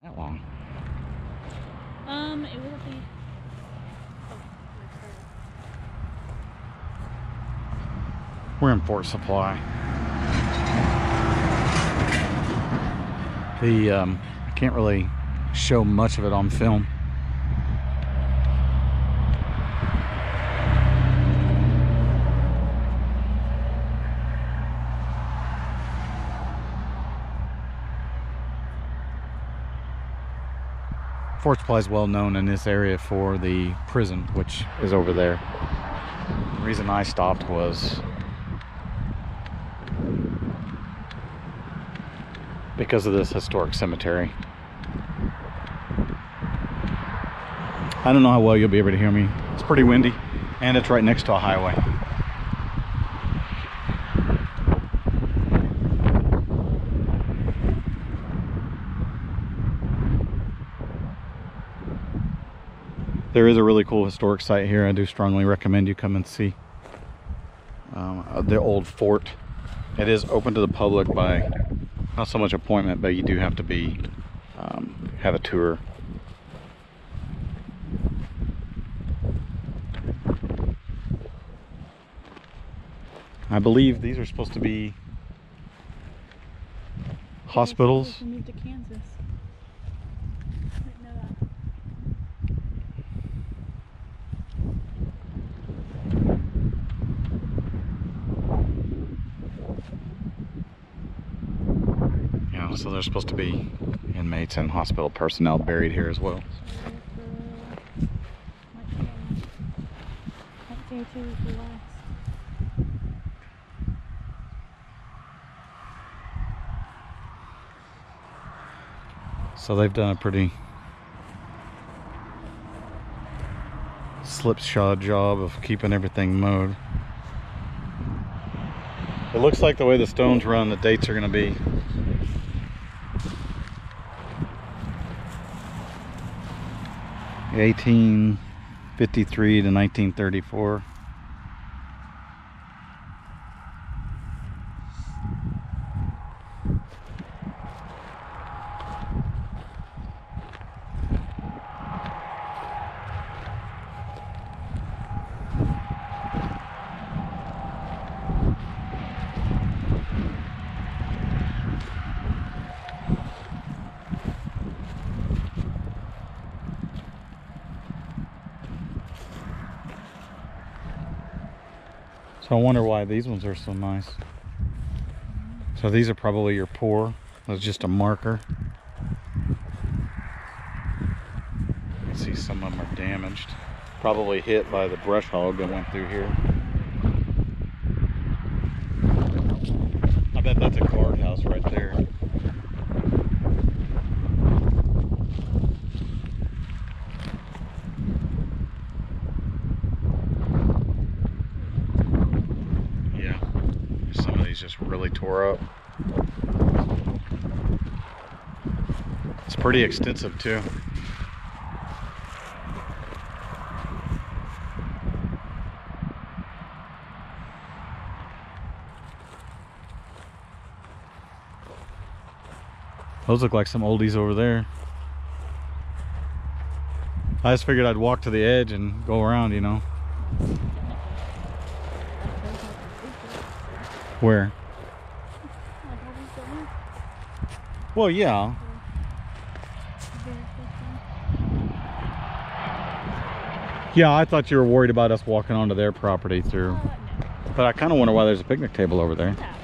That long. Um, it was at the. Oh, We're in Fort Supply. The um, I can't really show much of it on film. Fort Supply is well known in this area for the prison, which is over there. The reason I stopped was because of this historic cemetery. I don't know how well you'll be able to hear me. It's pretty windy and it's right next to a highway. There is a really cool historic site here. I do strongly recommend you come and see um, uh, the old fort. It is open to the public by not so much appointment, but you do have to be um, have a tour. I believe these are supposed to be hospitals. We moved to Kansas. Didn't know that. You know, so there's supposed to be inmates and hospital personnel buried here as well. So they've done a pretty slipshod job of keeping everything mowed. It looks like the way the stones run, the dates are going to be 1853 to 1934. So I wonder why these ones are so nice. So these are probably your poor. That's just a marker. See some of them are damaged. Probably hit by the brush hog that went through here. I bet that's a guardhouse right there. Yeah. Some of these tore up. It's pretty extensive too. Those look like some oldies over there. I just figured I'd walk to the edge and go around, you know. Where? Like all these don't move. Well, yeah. Yeah, I thought you were worried about us walking onto their property through. Uh, no. But I kind of wonder why there's a picnic table over there. Yeah.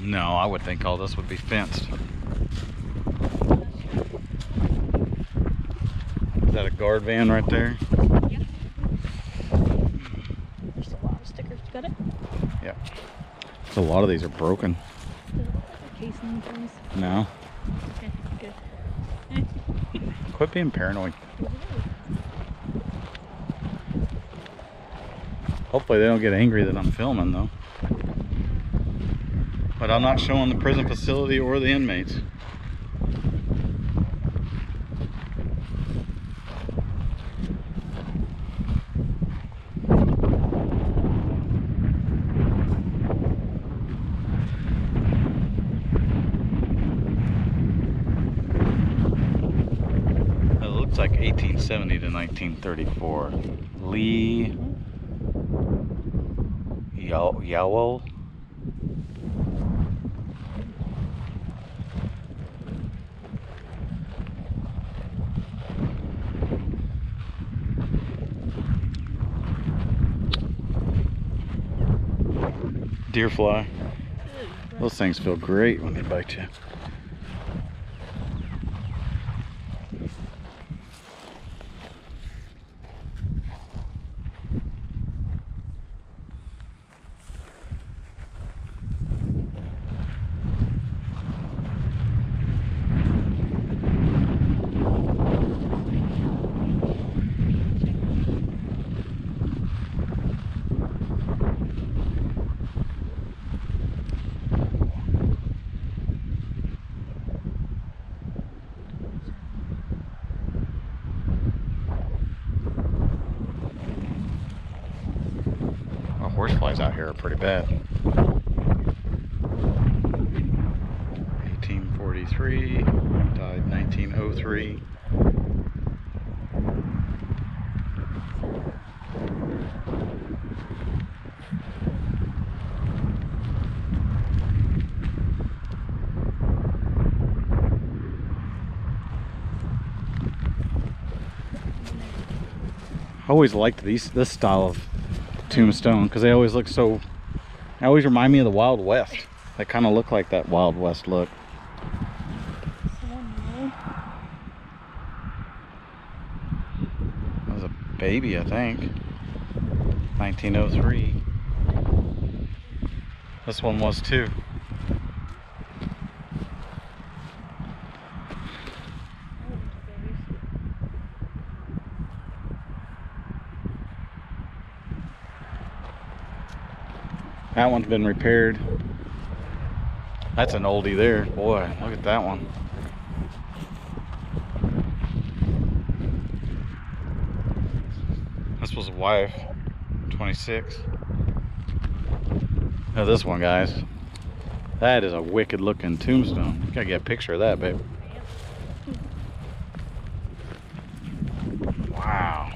No, I would think all this would be fenced. Is that a guard van right there? Yeah. There's a lot of stickers. You got it? A lot of these are broken. No. Okay. Quit being paranoid. Hopefully they don't get angry that I'm filming though. But I'm not showing the prison facility or the inmates. 1870 to 1934. Lee Yow Yowell. Deer fly. Those things feel great when they bite you. Out here are pretty bad. 1843, died 1903. I always liked these this style of tombstone because they always look so they always remind me of the wild west. They kind of look like that wild west look. That was a baby i think. 1903 this one was too that one's been repaired that's an oldie there boy look at that one This was a wife, 26. Now this one, guys. That is a wicked looking tombstone. You gotta get a picture of that, babe. Wow.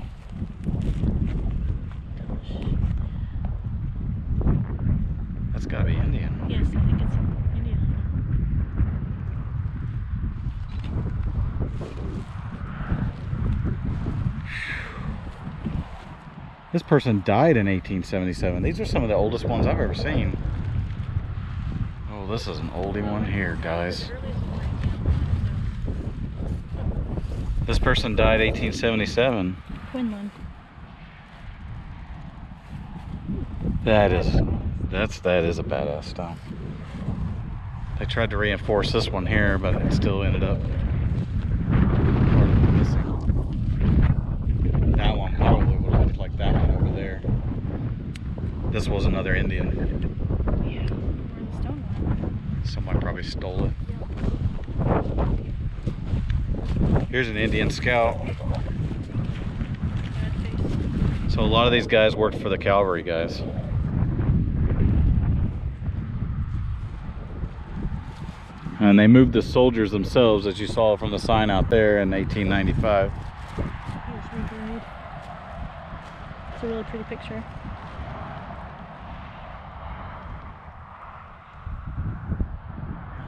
That's gotta be Indian. Yes, I think it's India. This person died in 1877. These are some of the oldest ones I've ever seen. Oh, this is an oldie one here, guys. This person died 1877. Quinlan. That is, that's that is a badass stone. They tried to reinforce this one here, but it still ended up missing. That one probably would have looked like that one over there. This was another Indian. Yeah. We're in the stone one. Somebody probably stole it. Here's an Indian scout. So a lot of these guys worked for the cavalry guys. And they moved the soldiers themselves, as you saw from the sign out there in 1895. He was reburied. It's a really pretty picture.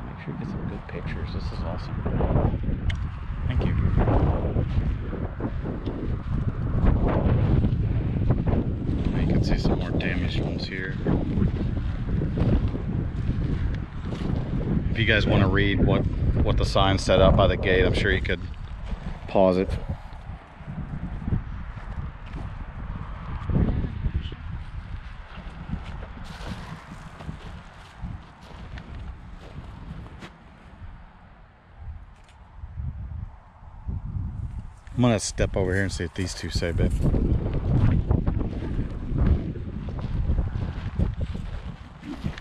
Make sure you get some good pictures. This is awesome. Thank you. Now you can see some more damaged ones here. If you guys want to read what what the sign said out by the gate, I'm sure you could pause it. Gonna step over here and see what these two say, babe.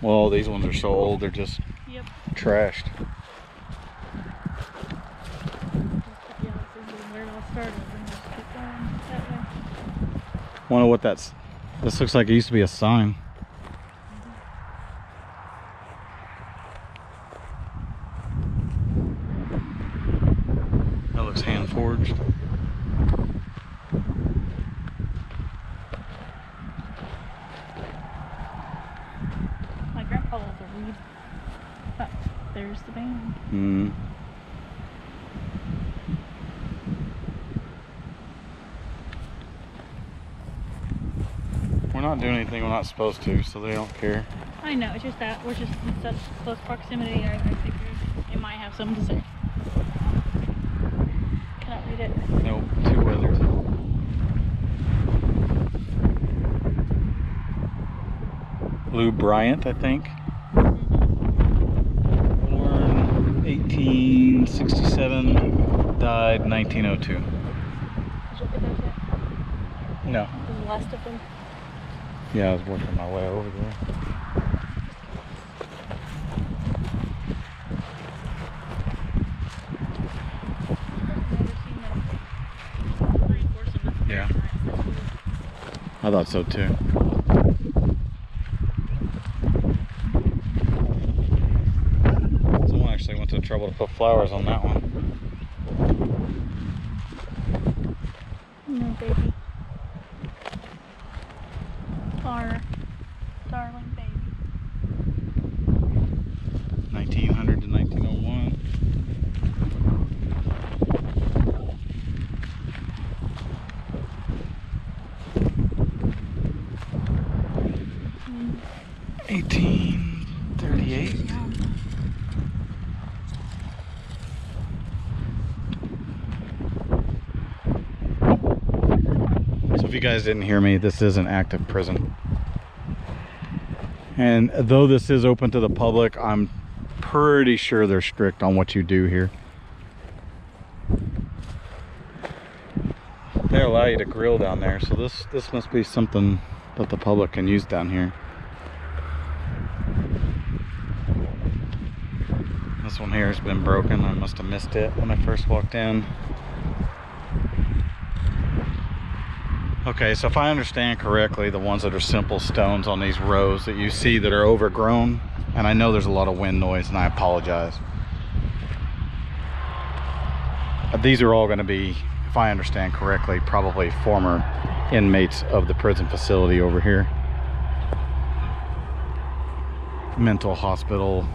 Well, these ones are so old, they're just Yep. trashed. Yeah, this is where it all started. And just keep going that way. Wonder what that's. This looks like it used to be a sign. That looks hand forged. There's the band. Hmm. We're not doing anything we're not supposed to, so they don't care. I know, it's just that we're just in such close proximity. I, I figured it might have something to say. Cannot read it. Nope, too weathered. Lou Bryant, I think. Born 1867, died 1902. Is it- is that it? No. The last of them. Yeah, I was working my way over there. I've never seen them reinforce them. That's Yeah. very nice. That's cool. I thought so too. Someone actually went to the trouble to put flowers on that one. No, baby. Our darling baby. 1900 to 1901. Mm. 1838. So if you guys didn't hear me, this is an active prison. And though this is open to the public, I'm pretty sure they're strict on what you do here. They allow you to grill down there, so this this must be something that the public can use down here. This one here has been broken. I must have missed it when I first walked in. Okay, so if I understand correctly, the ones that are simple stones on these rows that you see that are overgrown, and I know there's a lot of wind noise, and I apologize. Uh, these are all going to be, if I understand correctly, probably former inmates of the prison facility over here. Mental hospital.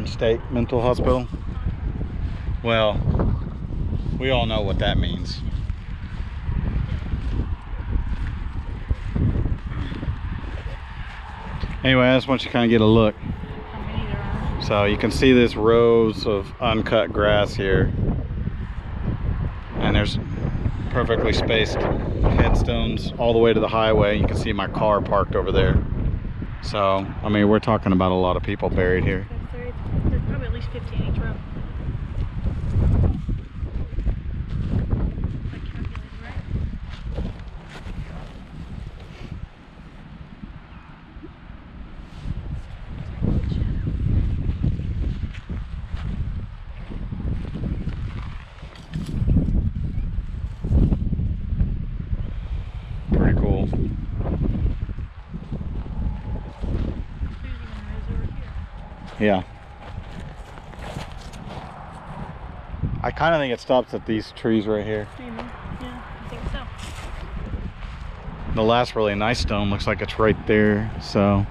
Western State Mental Hospital. Well, we all know what that means. Anyway, I just want you to kind of get a look. So you can see this rows of uncut grass here. And there's perfectly spaced headstones all the way to the highway. You can see my car parked over there. So, I mean, we're talking about a lot of people buried here. There's, there- there's probably at least 15 each row. I calculated right. Good shadow. Pretty cool. There's even a resort here. Yeah. I kind of think it stops at these trees right here. Maybe. Yeah, I think so. The last really nice stone looks like it's right there. So,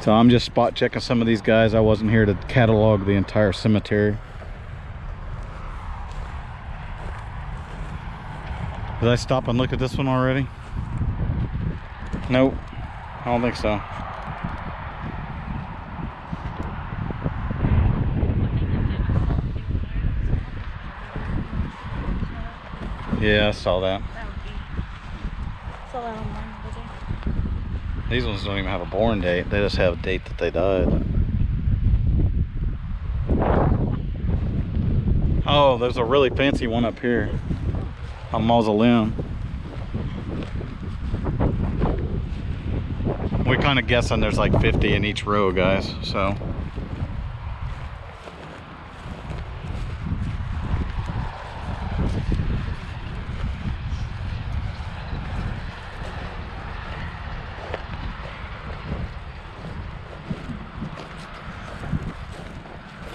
so I'm just spot checking some of these guys. I wasn't here to catalog the entire cemetery. Did I stop and look at this one already? Nope. I don't think so. Yeah, I saw that. That would be. Saw that online the. These ones don't even have a born date. They just have a date that they died. Oh, there's a really fancy one up here. A mausoleum. We're kind of guessing there's like 50 in each row, guys. So.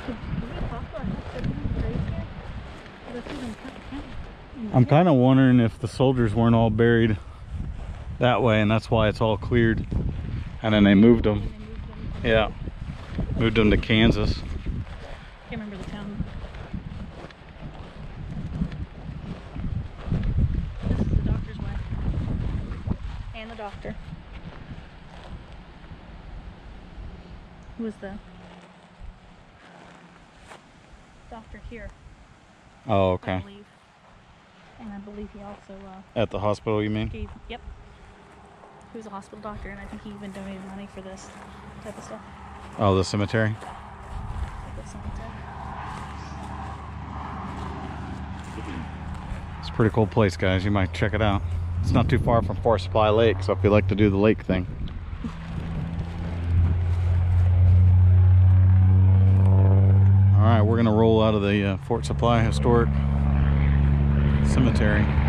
Could, could it be possible I have 700 graves here? That's even kind of counting. In I'm kind of wondering if the soldiers weren't all buried that way and that's why it's all cleared. And then they moved them. they moved them. Yeah. Moved them to Kansas. Can't remember the town. This is the doctor's wife. And the doctor. Who was the doctor here, Oh, okay. Believe. I believe he also uh, At the hospital, you mean? gave, yep. He was a hospital doctor, and I think he even donated money for this type of stuff. Oh, the cemetery? This cemetery. It's a pretty cool place, guys. You might check it out. It's not too far from Fort Supply Lake, so if you like to do the lake thing. All right, we're gonna roll out of the uh, Fort Supply Historic Cemetery.